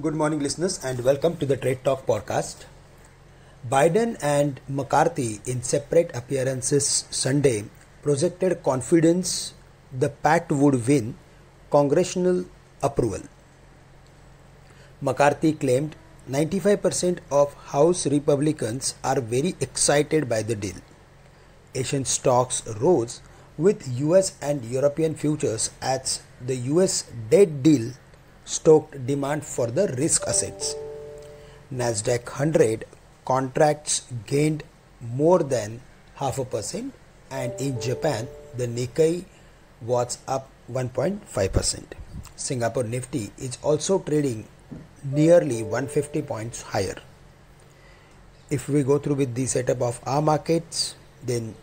Good morning, listeners, and welcome to the Trade Talk podcast. Biden and McCarthy, in separate appearances Sunday, projected confidence the pact would win congressional approval. McCarthy claimed 95% of House Republicans are very excited by the deal. Asian stocks rose with US and European futures as the US debt deal stoked demand for the risk assets. Nasdaq 100 contracts gained more than half a percent and in Japan the Nikkei was up 1.5%. Singapore Nifty is also trading nearly 150 points higher. If we go through with the setup of our markets, then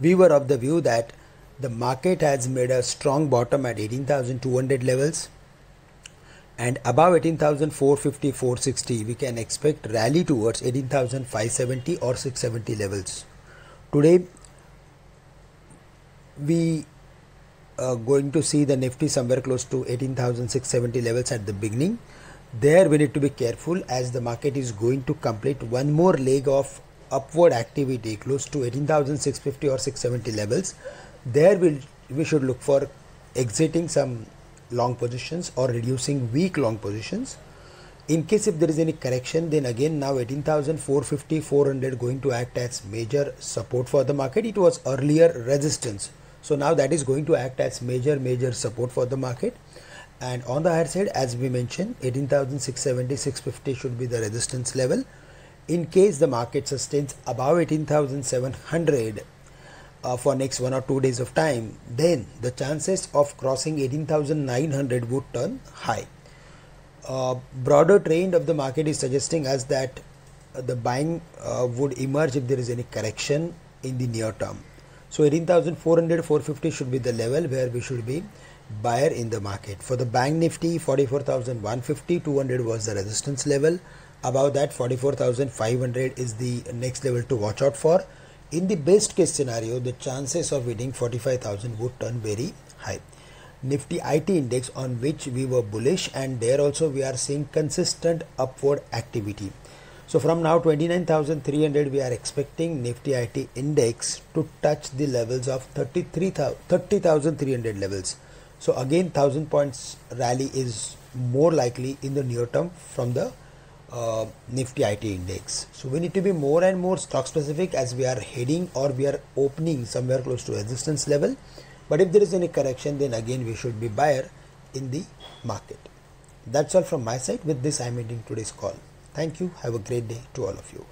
we were of the view that the market has made a strong bottom at 18,200 levels and above 18,450 460 we can expect rally towards 18,570 or 670 levels. Today we are going to see the nifty somewhere close to 18,670 levels at the beginning. There we need to be careful as the market is going to complete one more leg of upward activity close to 18,650 or 670 levels. There we we should look for exiting some long positions or reducing weak long positions. In case if there is any correction then again now 18450 400 going to act as major support for the market. It was earlier resistance. So now that is going to act as major major support for the market. And on the higher side as we mentioned 18670 650 should be the resistance level. In case the market sustains above 18700 uh, for next one or two days of time, then the chances of crossing 18,900 would turn high. Uh, broader trend of the market is suggesting us that uh, the buying uh, would emerge if there is any correction in the near term. So 18,400 450 should be the level where we should be buyer in the market. For the bank nifty 44,150 200 was the resistance level. Above that 44,500 is the next level to watch out for in the best case scenario, the chances of hitting 45,000 would turn very high. Nifty IT index on which we were bullish and there also we are seeing consistent upward activity. So from now 29,300 we are expecting Nifty IT index to touch the levels of 30,300 levels. So again 1000 points rally is more likely in the near term from the uh, Nifty IT index. So we need to be more and more stock specific as we are heading or we are opening somewhere close to resistance level. But if there is any correction, then again we should be buyer in the market. That's all from my side. With this, I am ending today's call. Thank you. Have a great day to all of you.